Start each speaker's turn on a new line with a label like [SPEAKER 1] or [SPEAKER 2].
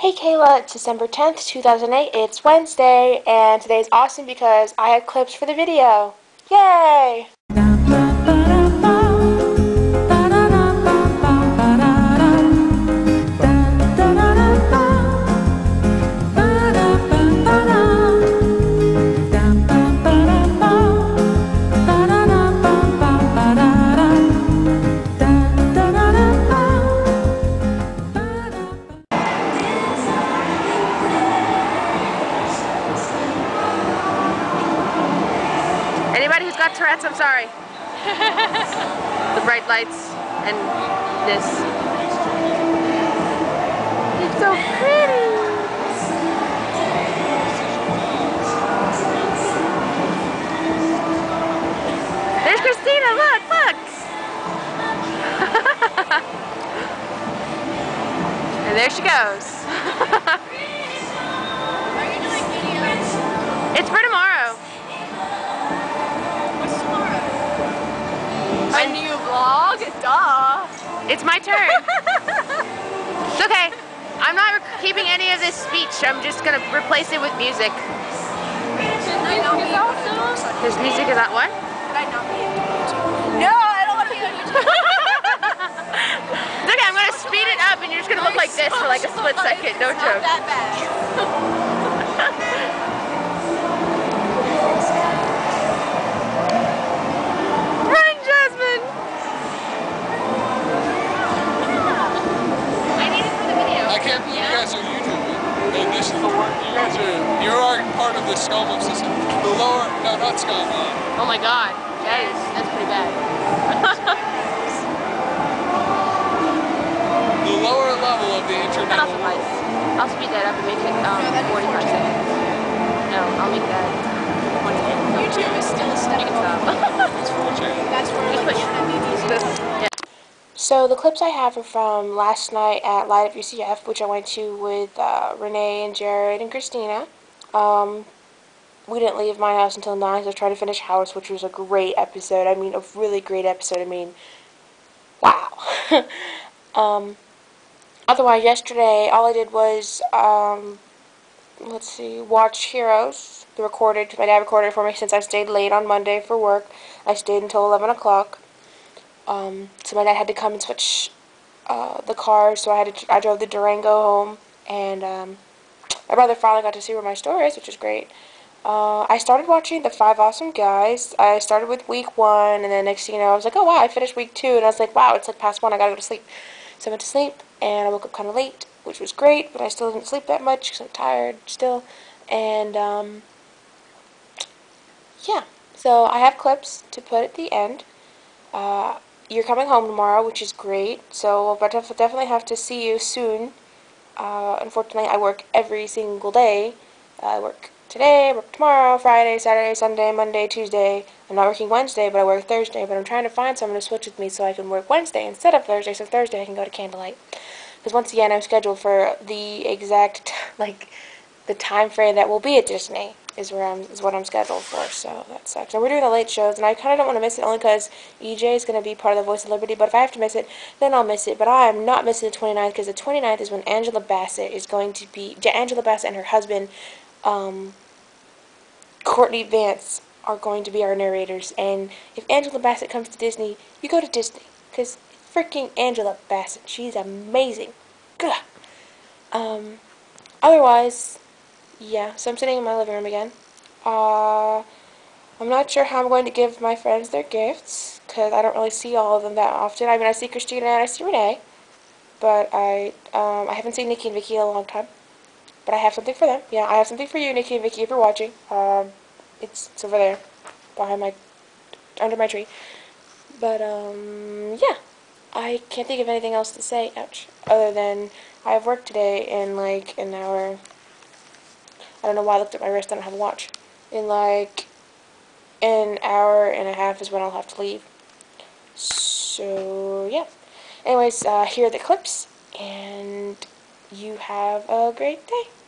[SPEAKER 1] Hey Kayla, it's December 10th, 2008. It's Wednesday, and today's awesome because I have clips for the video. Yay! Got Tourette's, I'm sorry. the bright lights and this. It's so pretty. There's Christina, look, look. and there she goes.
[SPEAKER 2] Are you doing videos?
[SPEAKER 1] it's for It's my turn. it's okay. I'm not keeping any of this speech. I'm just gonna replace it with music.
[SPEAKER 2] Should I not be awesome?
[SPEAKER 1] This music is that what?
[SPEAKER 2] Should I not be on YouTube? No, I don't want to be on YouTube.
[SPEAKER 1] Okay. I'm gonna speed it up, and you're just gonna look like this for like a split second. No joke.
[SPEAKER 3] Lower, no, not. Uh,
[SPEAKER 1] Oh my God. That is that's pretty bad.
[SPEAKER 3] the lower level of the internet.
[SPEAKER 1] That'll suffice. I'll speed that up and make it um, 45 seconds. No, I'll make that 20 minutes.
[SPEAKER 2] YouTube is still a step
[SPEAKER 1] You can stop.
[SPEAKER 3] It's 4chan.
[SPEAKER 2] That's where
[SPEAKER 1] Just
[SPEAKER 2] like,
[SPEAKER 1] push.
[SPEAKER 2] internet media is.
[SPEAKER 1] So the clips I have are from last night at Light Up UCF, which I went to with uh, Renee and Jared and Christina. Um, we didn't leave my house until 9, so I tried to finish House, which was a great episode. I mean, a really great episode. I mean, wow. um, otherwise, yesterday, all I did was, um, let's see, watch Heroes, the recorded. My dad recorded for me since I stayed late on Monday for work. I stayed until 11 o'clock. Um, so my dad had to come and switch uh, the car, so I had to. I drove the Durango home, and um, my brother finally got to see where my store is, which is great. Uh, I started watching the Five Awesome Guys. I started with week one, and then next thing you know, I was like, oh wow, I finished week two, and I was like, wow, it's like past one, I gotta go to sleep. So I went to sleep, and I woke up kind of late, which was great, but I still didn't sleep that much because I'm tired still, and um, yeah. So I have clips to put at the end. Uh, you're coming home tomorrow, which is great. So I'll def- definitely have to see you soon. Uh, unfortunately, I work every single day. I work today, work tomorrow, Friday, Saturday, Sunday, Monday, Tuesday. I'm not working Wednesday, but I work Thursday. But I'm trying to find someone to switch with me so I can work Wednesday instead of Thursday. So Thursday I can go to Candlelight. Because once again, I'm scheduled for the exact like the time frame that will be at Disney is where I'm is what I'm scheduled for. So that sucks. And we're doing the late shows, and I kind of don't want to miss it only because EJ is going to be part of the Voice of Liberty. But if I have to miss it, then I'll miss it. But I am not missing the 29th because the 29th is when Angela Bassett is going to be Angela Bassett and her husband, um, Courtney Vance, are going to be our narrators. And if Angela Bassett comes to Disney, you go to Disney because freaking Angela Bassett, she's amazing. Gah. Um, otherwise. Yeah, so I'm sitting in my living room again. Uh, I'm not sure how I'm going to give my friends their gifts because I don't really see all of them that often. I mean, I see Christina and I see Renee, but I um, I haven't seen Nikki and Vicky in a long time. But I have something for them. Yeah, I have something for you, Nikki and Vicky, if you're watching. Um, it's, it's over there, behind my under my tree. But um, yeah, I can't think of anything else to say. Ouch. Other than I have work today in like an hour. I don't know why I looked at my wrist. I don't have a watch. In like an hour and a half is when I'll have to leave. So yeah. Anyways, uh, here are the clips, and you have a great day.